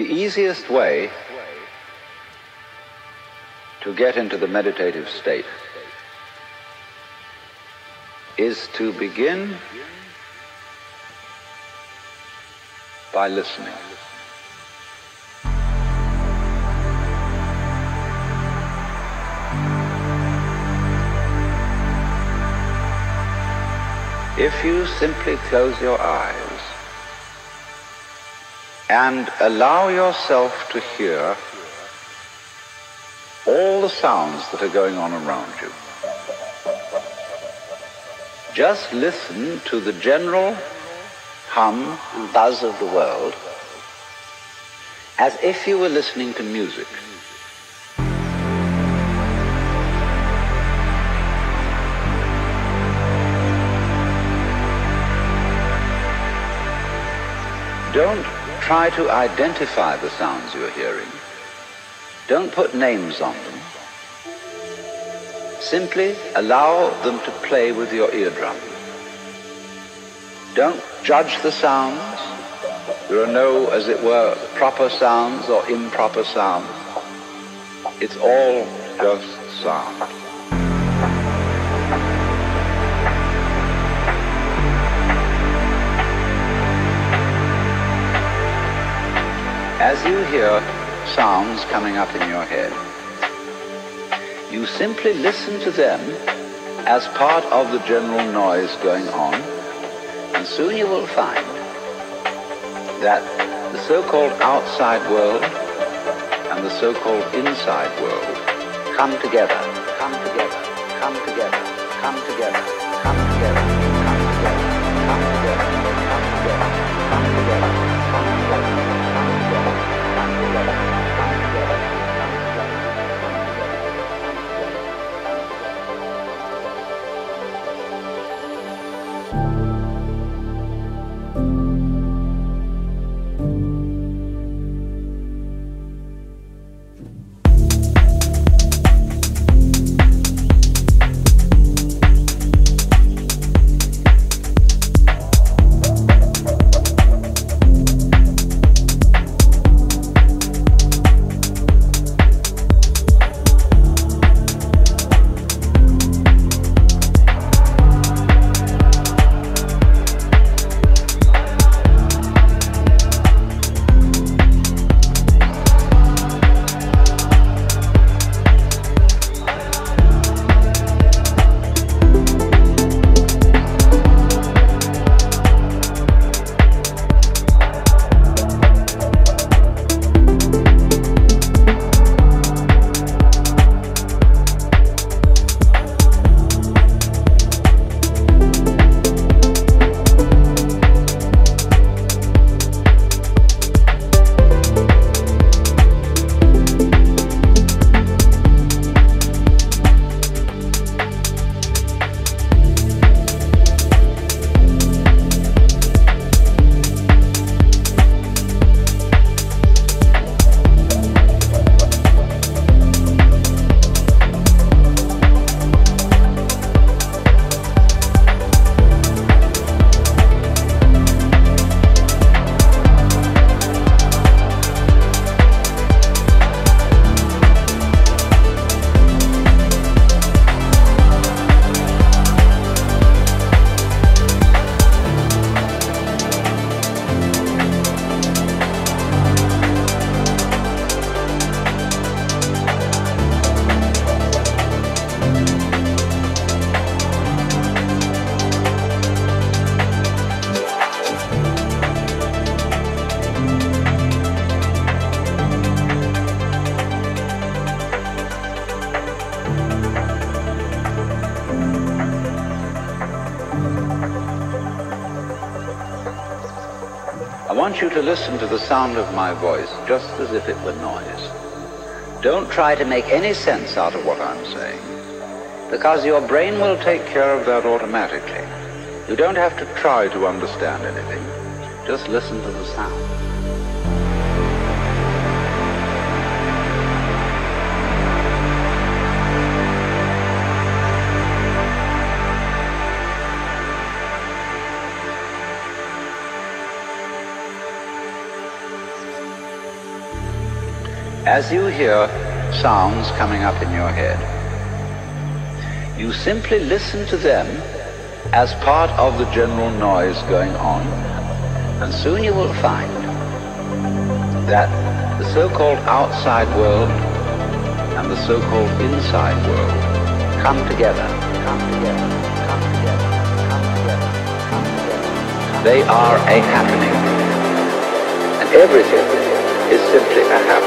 The easiest way to get into the meditative state is to begin by listening. If you simply close your eyes and allow yourself to hear all the sounds that are going on around you, just listen to the general hum and buzz of the world as if you were listening to music. Don't try to identify the sounds you're hearing. Don't put names on them. Simply allow them to play with your eardrum. Don't judge the sounds. There are no, as it were, proper sounds or improper sounds. It's all just sound. As you hear sounds coming up in your head, you simply listen to them as part of the general noise going on, and soon you will find that the so-called outside world and the so-called inside world come together, come together, come together, come together, listen to the sound of my voice just as if it were noise. Don't try to make any sense out of what I'm saying, because your brain will take care of that automatically. You don't have to try to understand anything. Just listen to the sound. As you hear sounds coming up in your head, you simply listen to them as part of the general noise going on, and soon you will find that the so-called outside world and the so-called inside world come together, come together, come together, come together. They are a happening, and everything is simply a happening.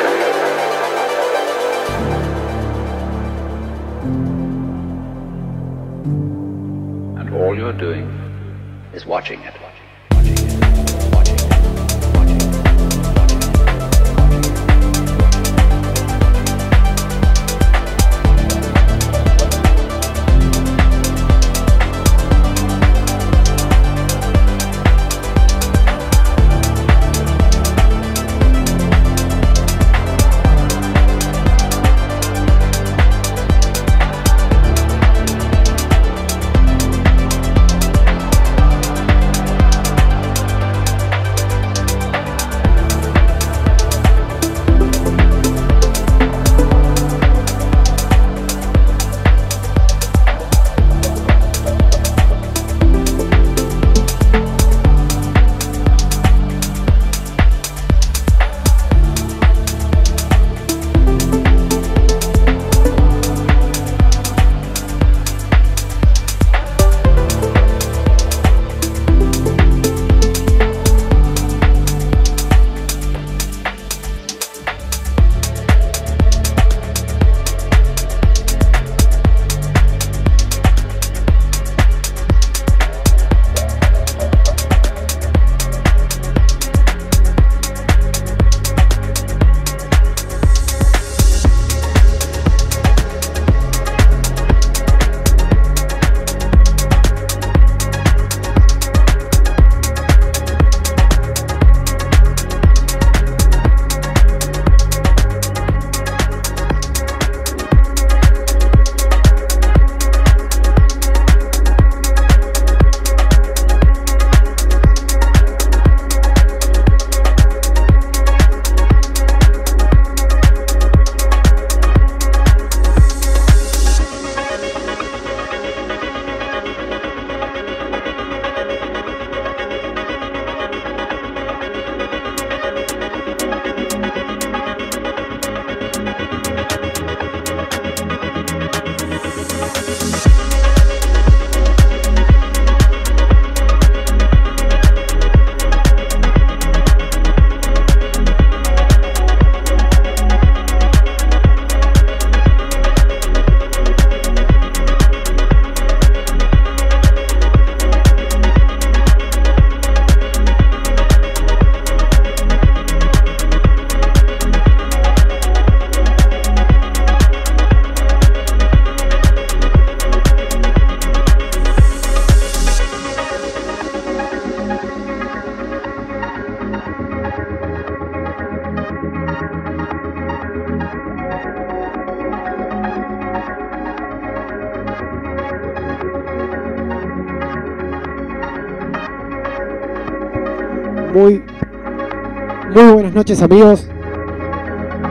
Noches amigos.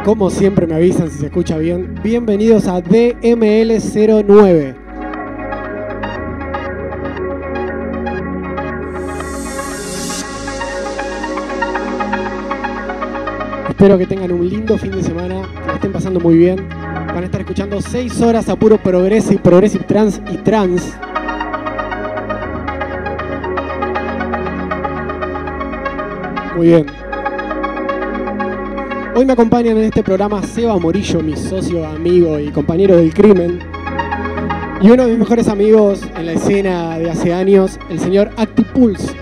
Como siempre me avisan si se escucha bien. Bienvenidos a DML09. Espero que tengan un lindo fin de semana, que la estén pasando muy bien. Van a estar escuchando 6 horas a puro progressive, progressive trans y trans. Muy bien. Hoy me acompañan en este programa Seba Morillo, mi socio, amigo y compañero del crimen. Y uno de mis mejores amigos en la escena de hace años, el señor Actipulse.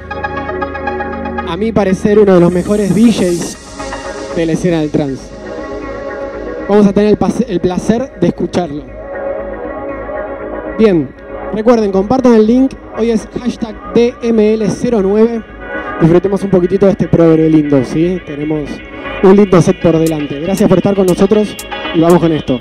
A mi parecer uno de los mejores DJs de la escena del trance. Vamos a tener el, placer de escucharlo. Bien, recuerden, compartan el link. Hoy es hashtag DML09. Disfrutemos un poquitito de este progre lindo, ¿sí? Tenemos un lindo set por delante. Gracias por estar con nosotros y vamos con esto.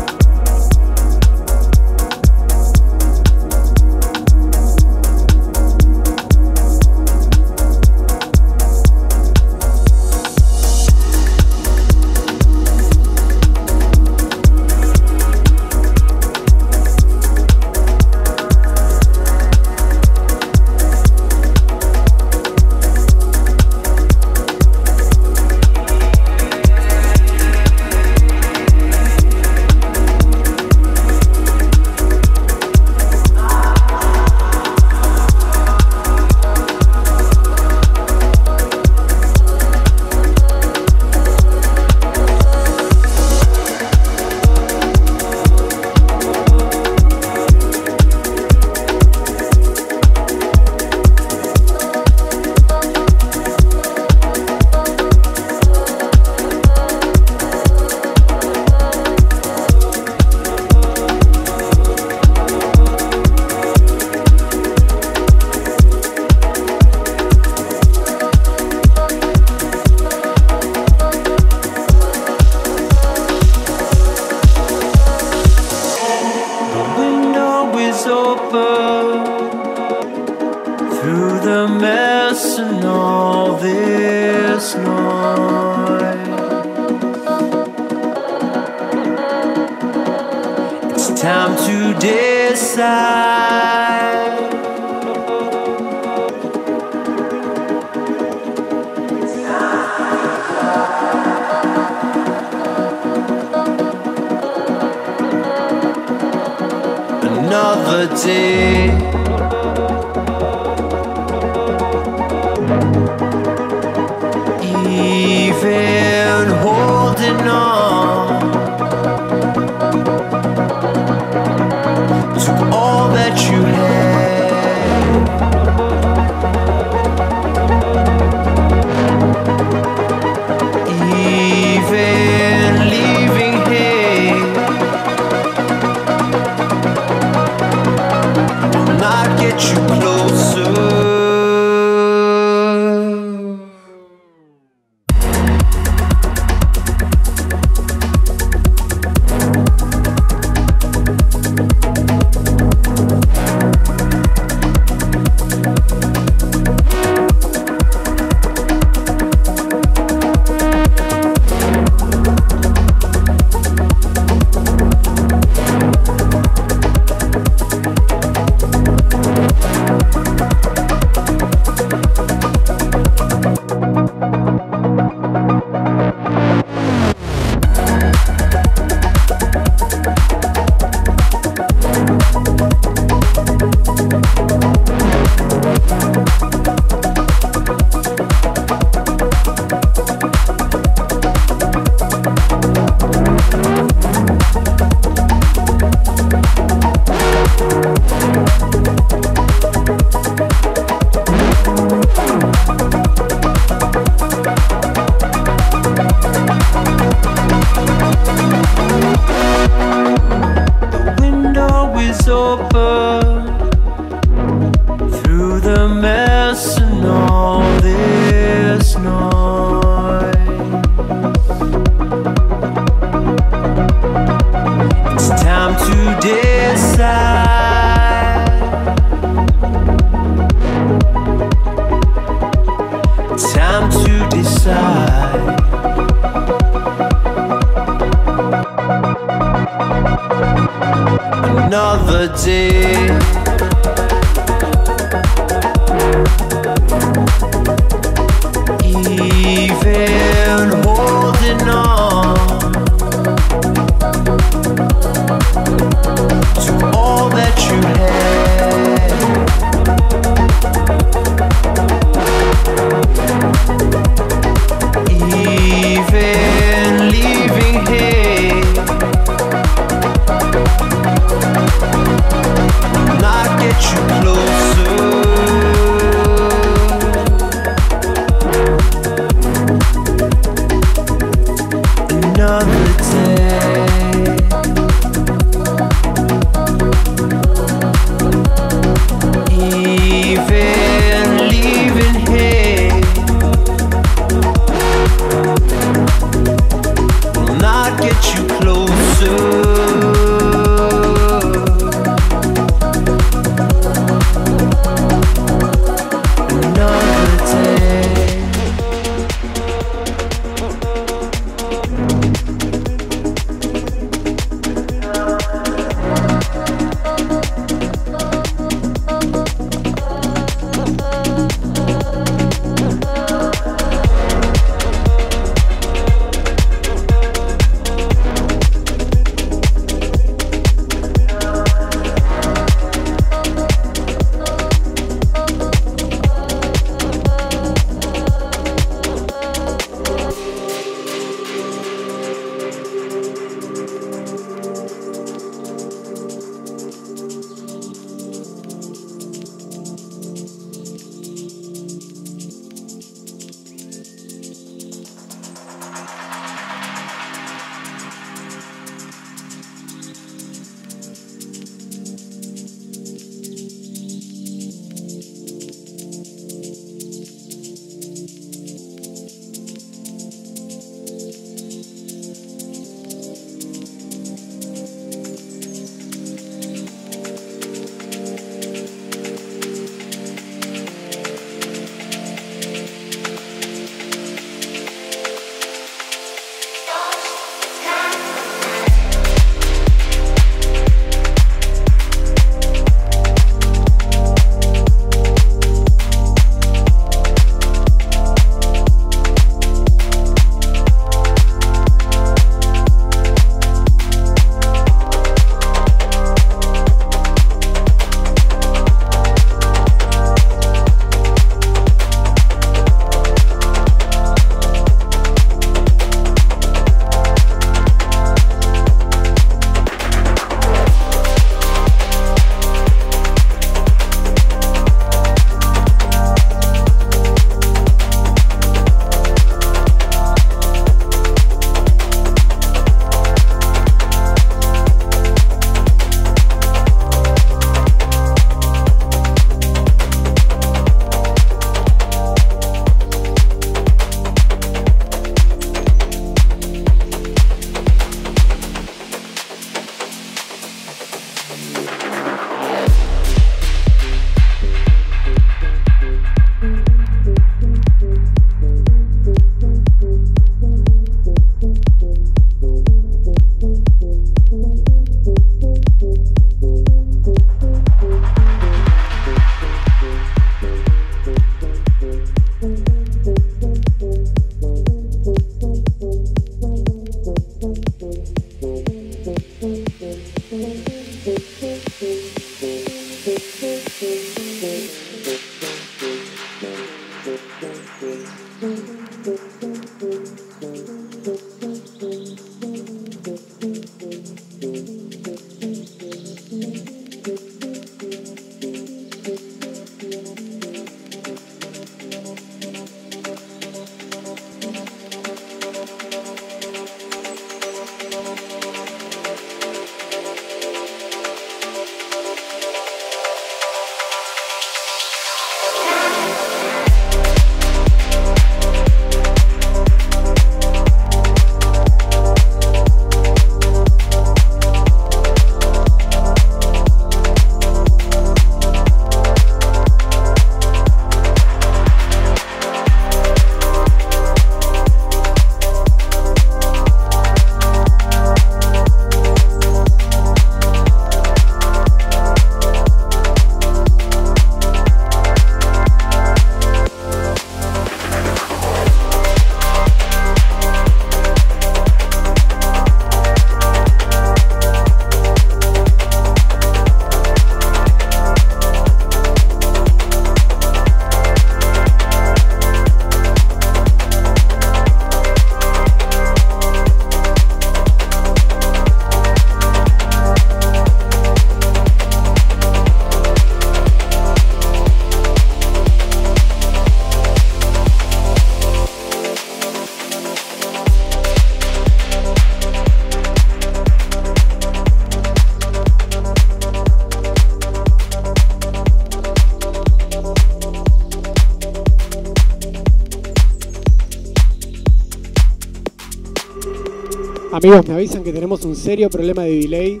Amigos, me avisan que tenemos un serio problema de delay.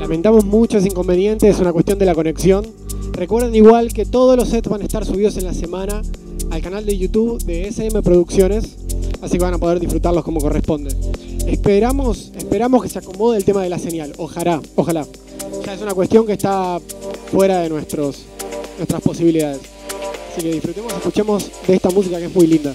Lamentamos muchos inconvenientes, es una cuestión de la conexión. Recuerden igual que todos los sets van a estar subidos en la semana al canal de YouTube de SM Producciones, así que van a poder disfrutarlos como corresponde. Esperamos, esperamos que se acomode el tema de la señal, ojalá, ojalá. Ya es una cuestión que está fuera de nuestros, nuestras posibilidades. Así que disfrutemos, escuchemos de esta música que es muy linda.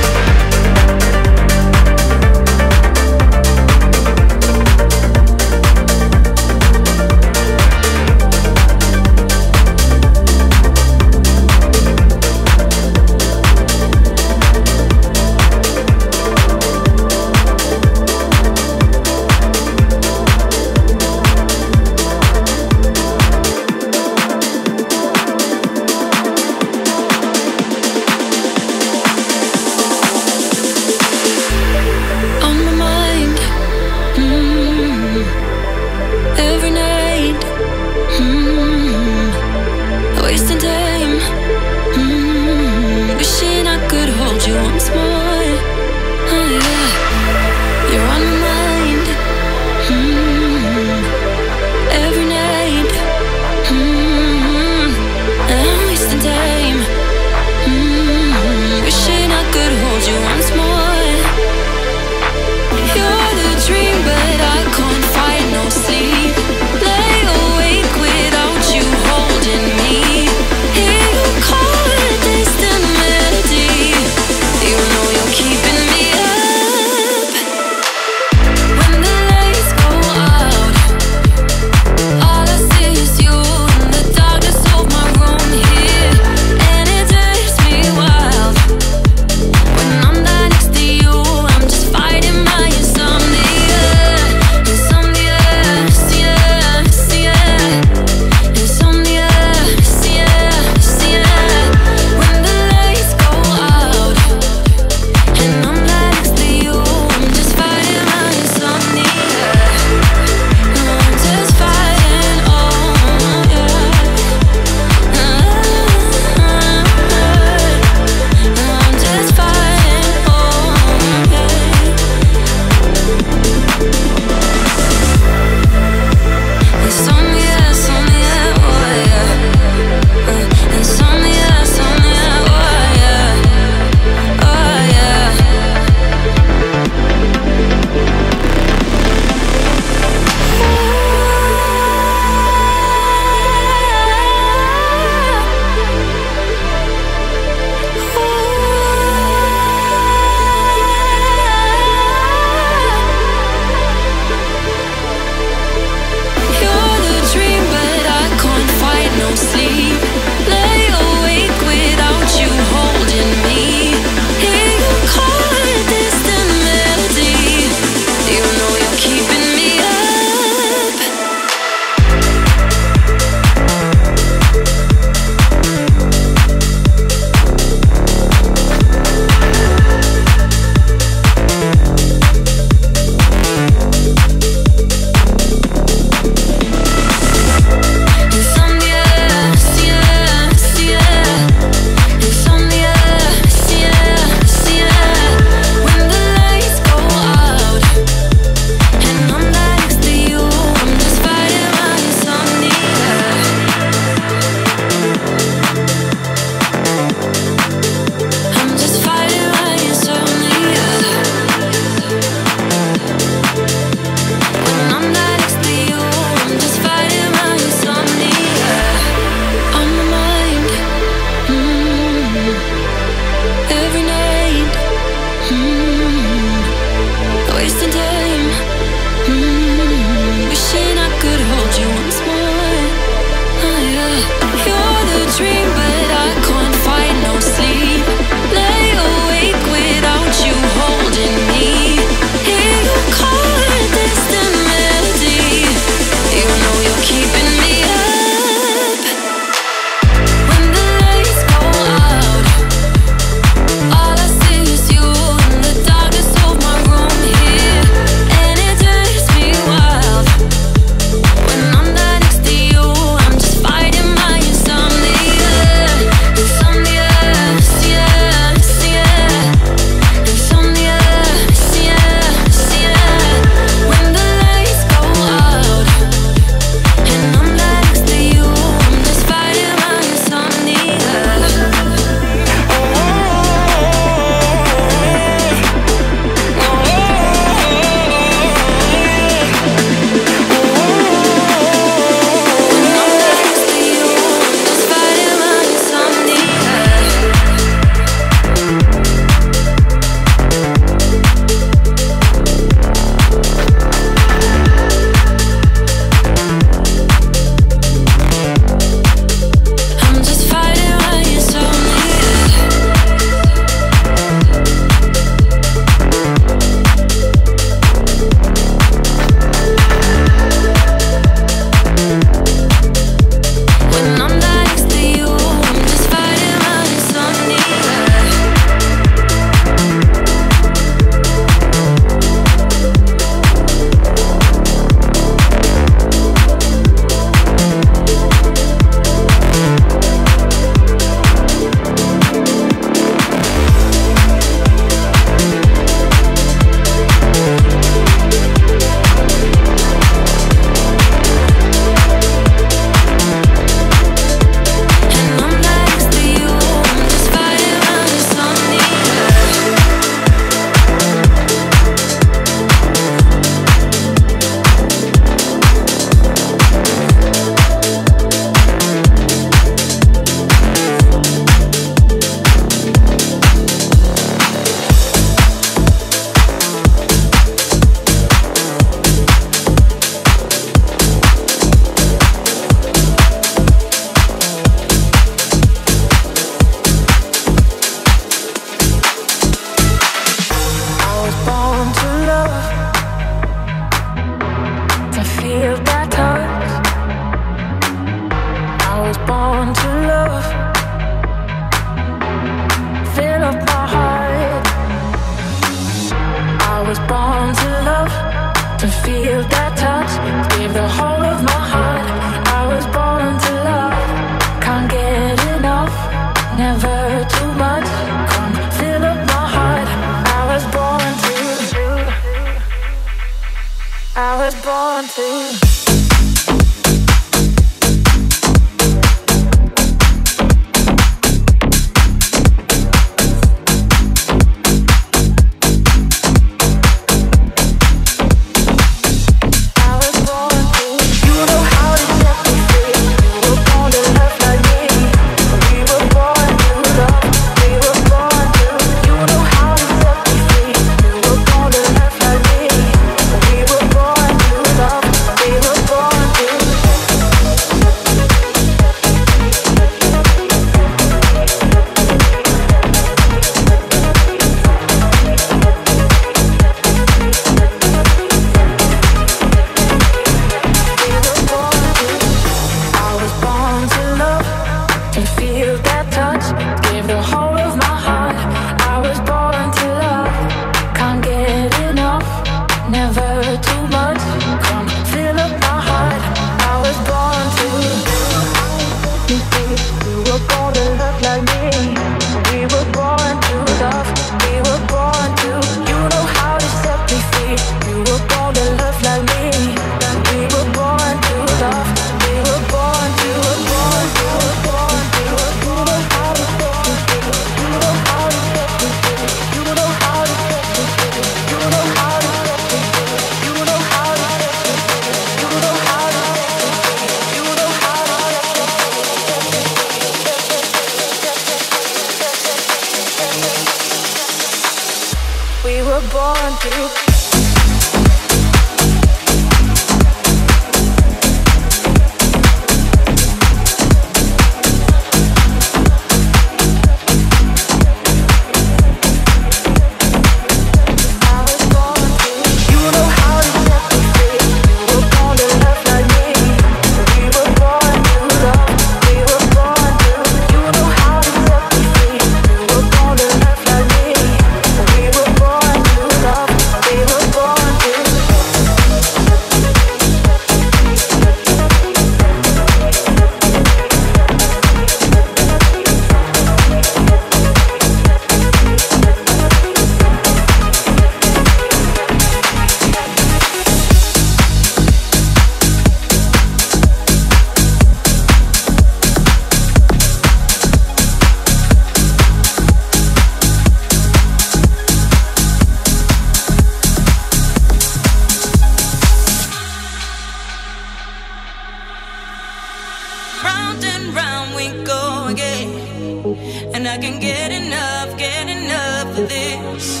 get enough, get enough of this.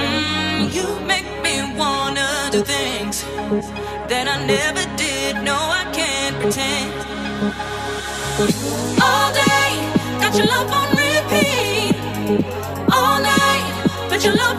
Mm, you make me wanna do things that I never did. No, I can't pretend. All day, got your love on repeat. All night, but your love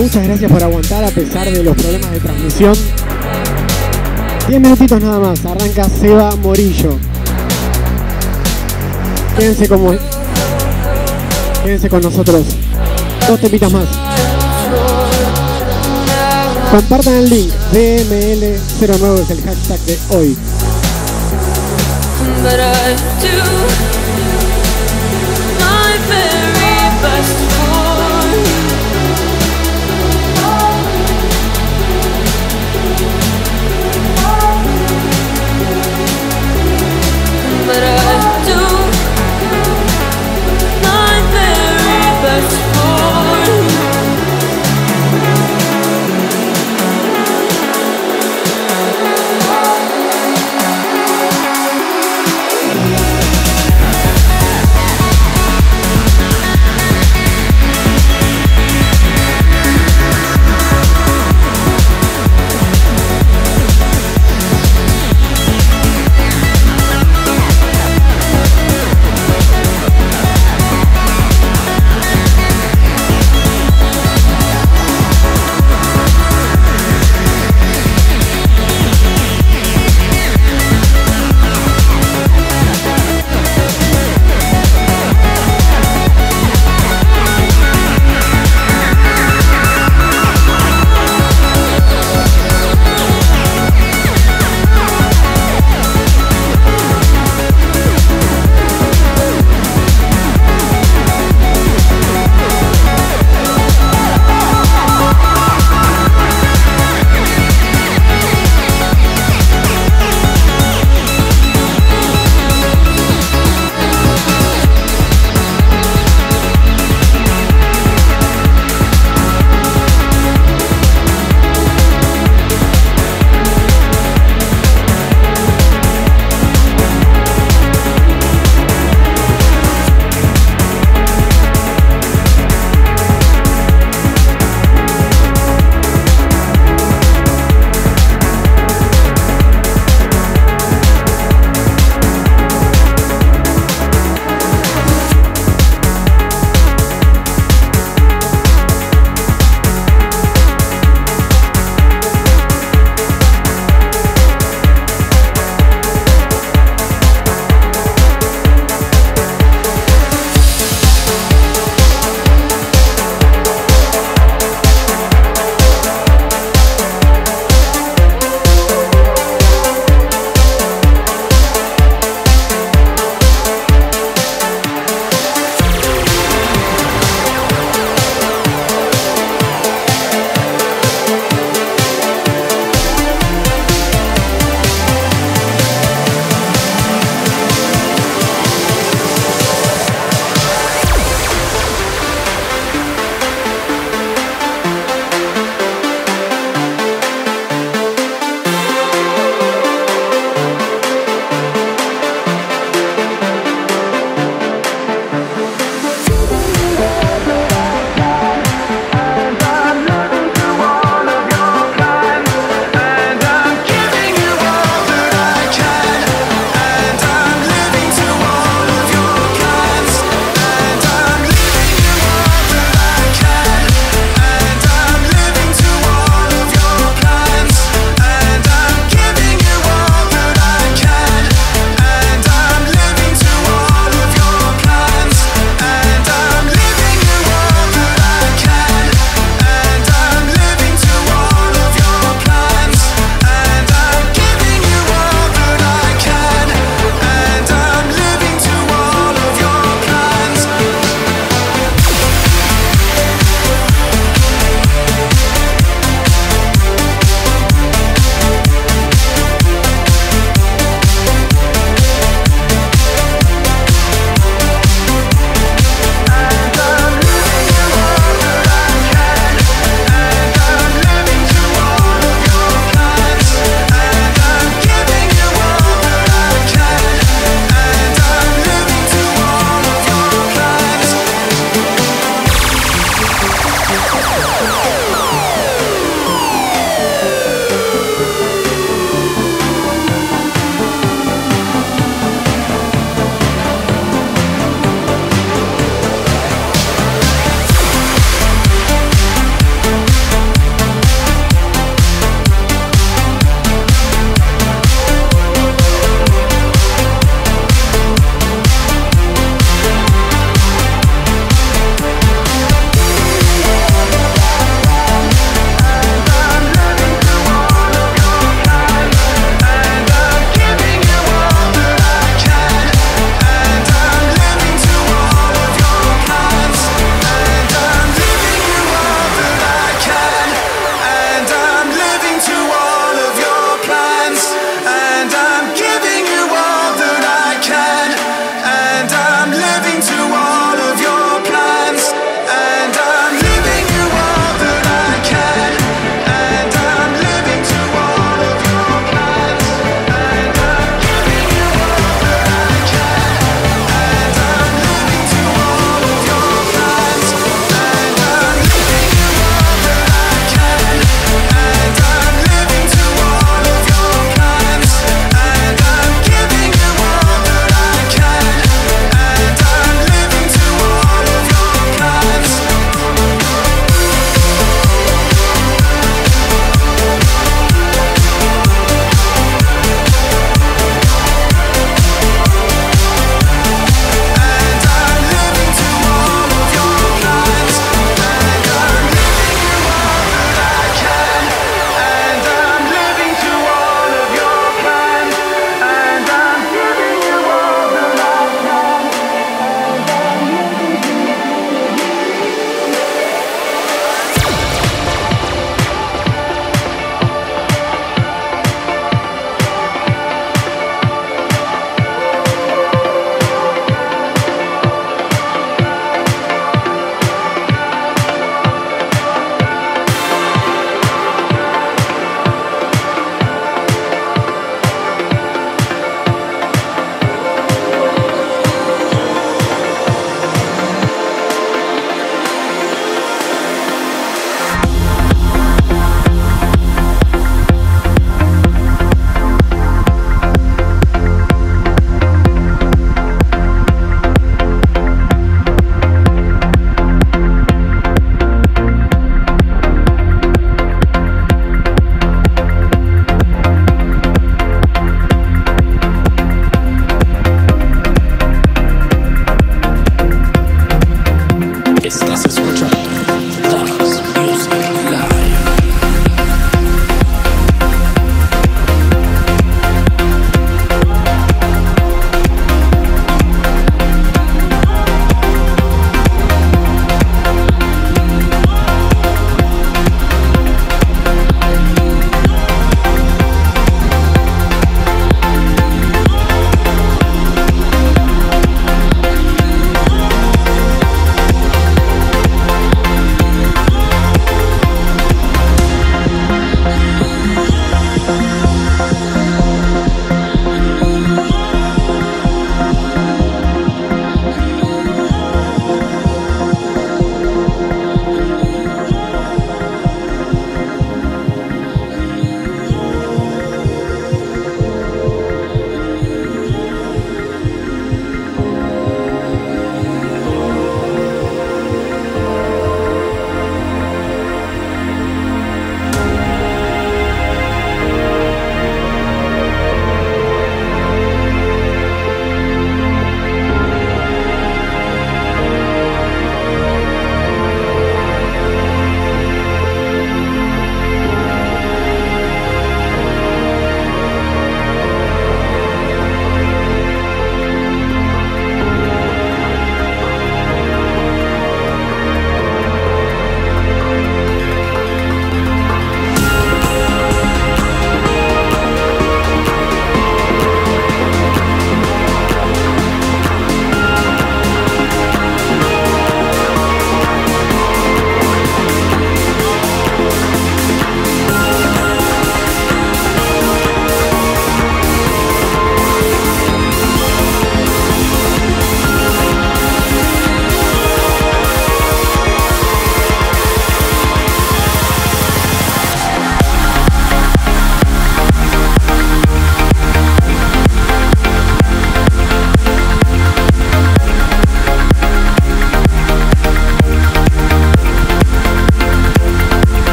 muchas gracias por aguantar a pesar de los problemas de transmisión. 10 minutitos nada más, arranca Seba Morillo. Quédense como. Quédense con nosotros. Dos temitas más. Compartan el link. DML09 es el hashtag de hoy.